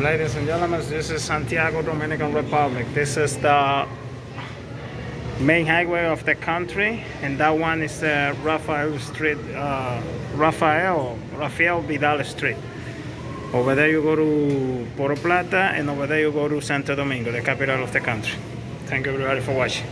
Ladies and gentlemen, this is Santiago, Dominican Republic. This is the main highway of the country, and that one is the Rafael Street, uh, Rafael, Rafael Vidal Street. Over there you go to Puerto Plata, and over there you go to Santo Domingo, the capital of the country. Thank you everybody for watching.